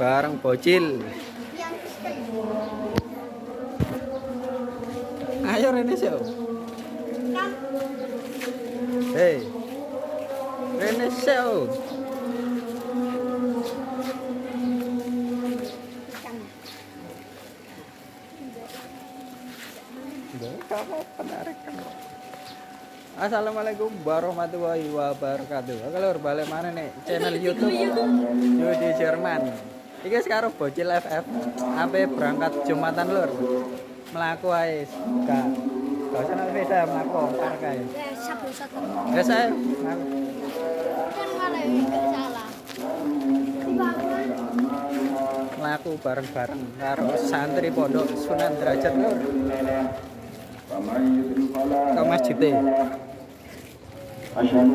bareng bocil. Ayo Rene Show. Hei. Rene Show. Kamu penarik kamu. Assalamualaikum warahmatullahi wabarakatuh. Kalau balik mana nih channel YouTube Yudi Jerman. Iki sekarang bocil FF. AB berangkat Jumatan lur. Melaku ae ga. Gak usah naik saya. melaku park kae. Ya, ya saya. Kan malah ya, salah. Melaku bareng-bareng karo santri pondok Sunan Derajat lur. Ke masjid. Asyhadu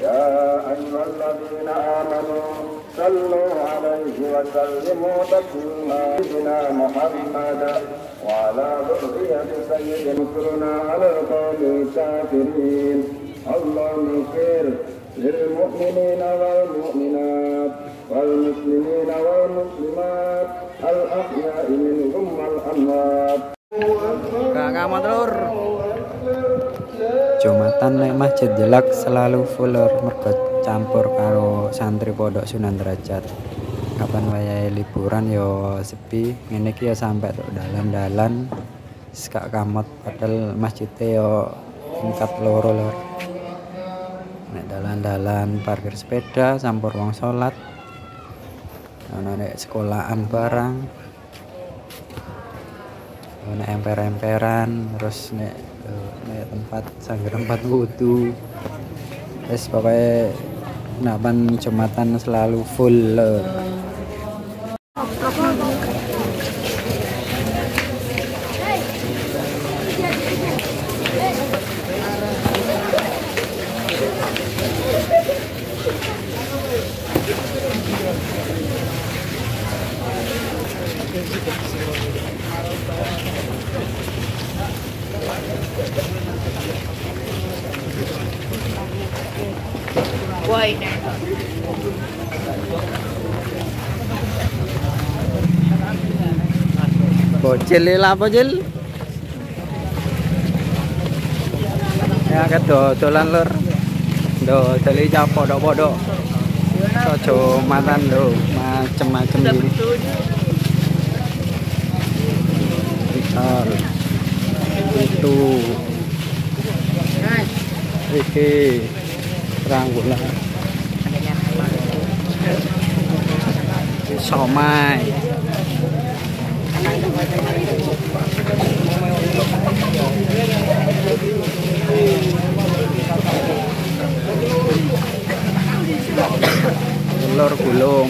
يا أيها الذين آمنوا صلوا عليه وسلموا تسليما سيدنا محمد وعلى ذرية سيد ذكرنا على القوم الكافرين اللهم اغفر للمؤمنين والمؤمنات والمسلمين والمسلمات الأحياء منهم والأموات Kakak motor. Jumatan nek Masjid Jelak selalu full lur mergo campur karo santri pondok Sunan Derajat. Kapan wayahe liburan yo sepi, ngene iki yo sampe tok dalan-dalan sekak kamot padahal masjidnya yo tingkat loro lur. Nek dalan-dalan parkir sepeda campur wong salat. Ana nek sekolahan barang, nek emper-emperan terus nek eh, nek tempat sanggar tempat wudhu terus pokoknya napan jumatan selalu full lur. Why? bocil ini lah bocil. Ya ke dodolan lur. Dodol iki podok-podok. Sojo matan lho macem-macem ini Pikal itu. Iki ranggulan somai telur gulung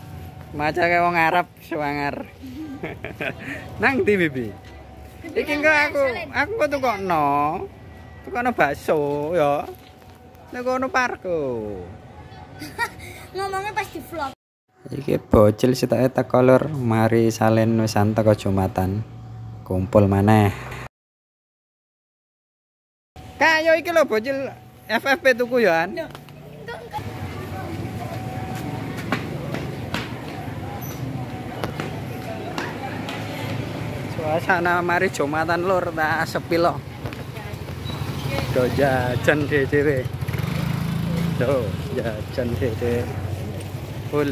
Maca kayak wong Arab sewangar. Nang ndi Bibi? Iki enggak aku, aku kok tukokno. Tukokno bakso ya. Nek kono parko. Ngomongnya pas di vlog. Iki bocil sitake teko lur, mari salen wisan teko Jumatan. Kumpul maneh. Kayo iki lho bocil FFP tuku an. Suasana mari Jumatan lur. Tak sepi loh. do jajan dhewe do jajan dhewe full.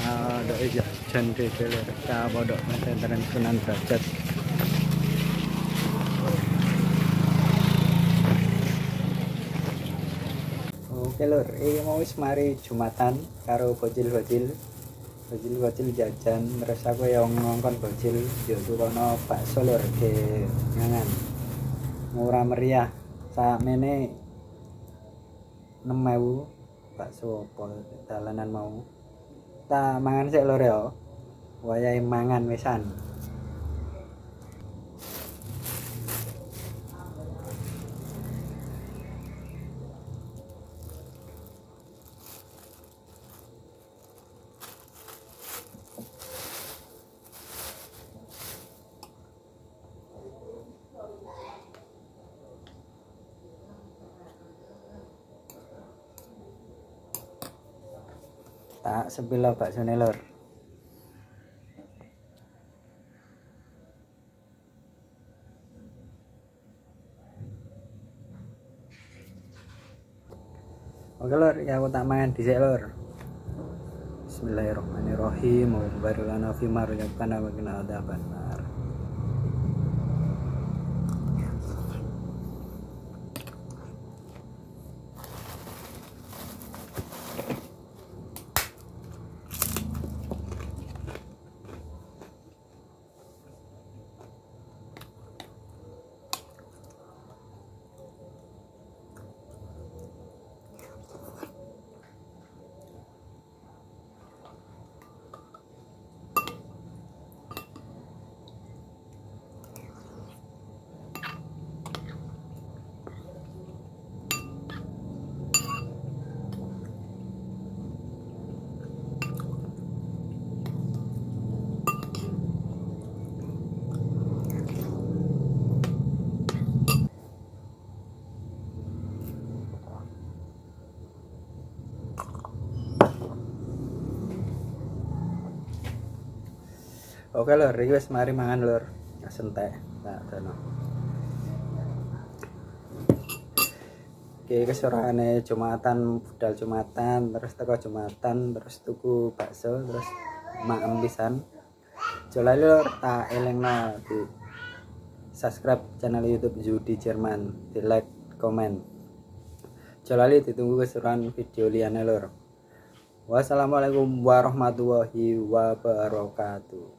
Ah do jajan dhewe lho ta bodok pesantren Sunan Derajat Oke lur, ini mau wis mari Jumatan karo bocil-bocil. Bocil-bocil jajan, terus aku yang ngongkon bocil yo tukono bakso lur ke ngangan. Murah meriah. Sak mene 6000 bakso apa dalanan mau. Ta mangan sik lur ya. Wayahe mangan wisan. Tak sebila bakso lur. Oke lur, ya aku tak mangan dhisik lur. Bismillahirrahmanirrahim. Wa barik lana fi ma razaqtana wa qina adzabannar. Oke lur, iki wis mari mangan lur. Sentek. Tak dono. Oke, kesorane Jumatan, budal Jumatan, terus teko Jumatan, terus tuku bakso, terus maem pisan. Jolali lur, tak elengno di subscribe channel YouTube Judi Jerman, di like, komen. Jolali ditunggu keseruan video liane lur. Wassalamualaikum warahmatullahi wabarakatuh.